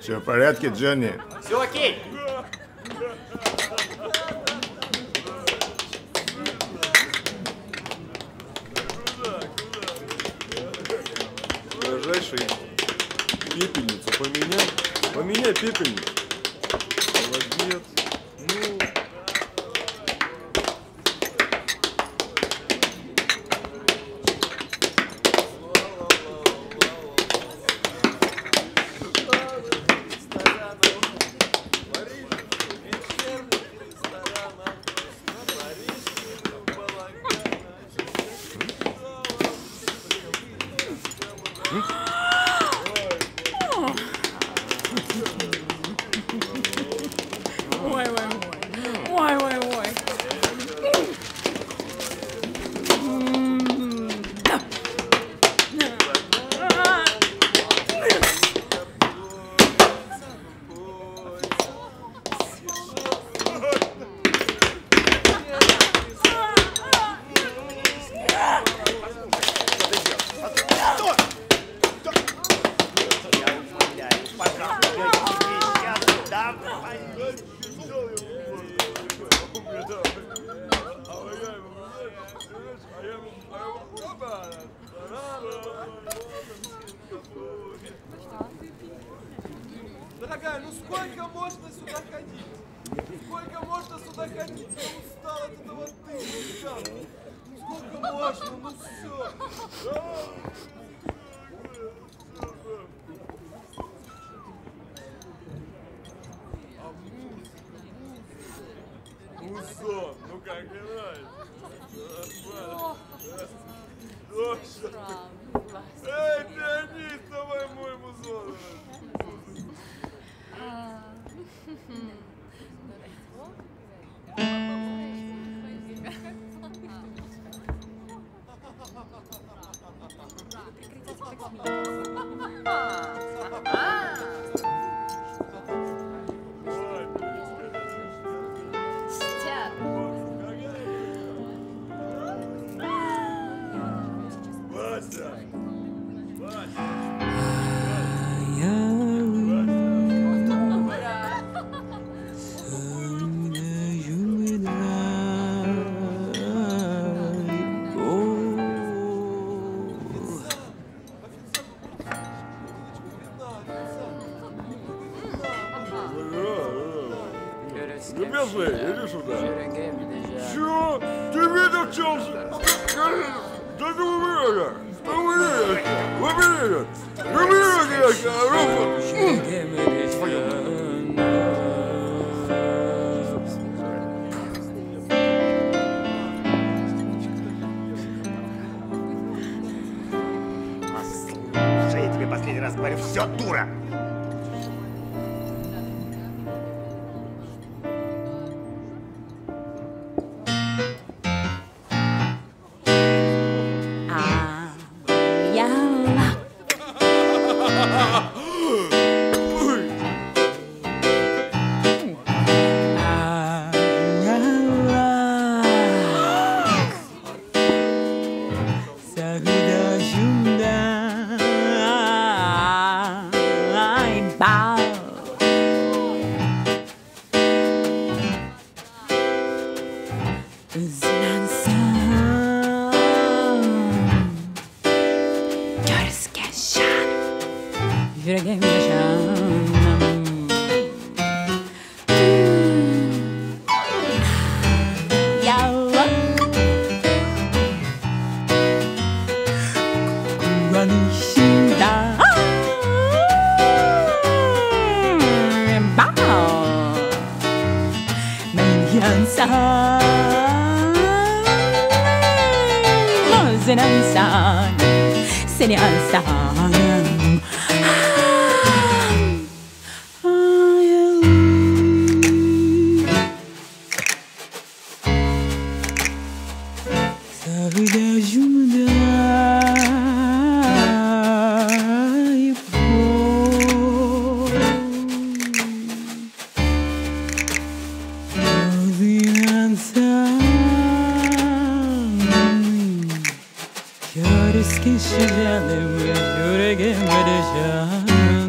Все в порядке, Джонни? Все окей. Дорожайший, пепельницу поменяй. Поменяй пепельницу. Молодец. Ну, Ой, можно? Ну все. Мусон, ну как мне нравится. Тоша. Любезный, иди сюда. Чё? Ты видел Челси? Да ты умеешь! Ты! Умеешь! Слушай, я тебе последний раз говорю, все дура. Görskeşan Yüreğim yaşanam Yallah Kullanışında Menyansa Lozen insan Arsenal song. Ça veut dire 긴 시간에 왜 우리에게 말이야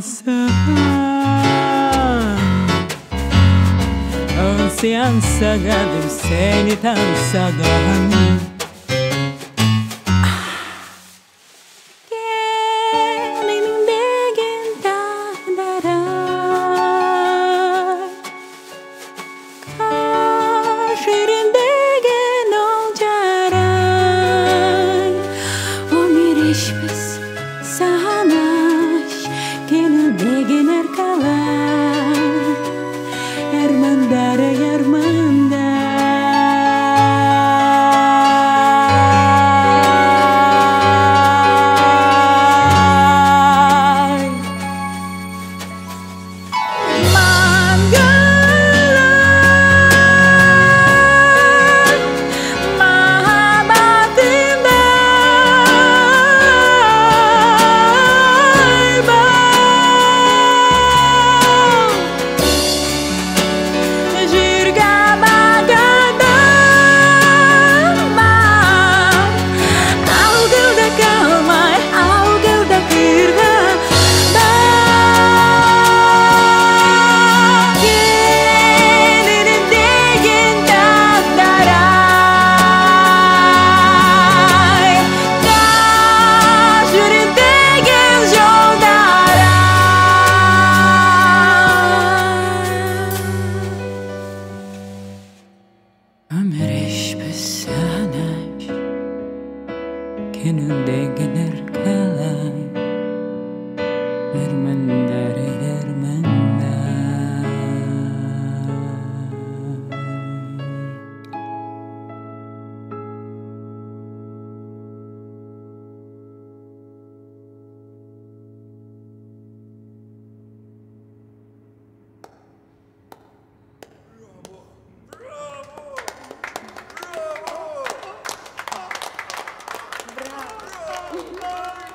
Ansi ansaga, dimseni tansaga Ansi ansaga, dimseni tansaga Hallelujah.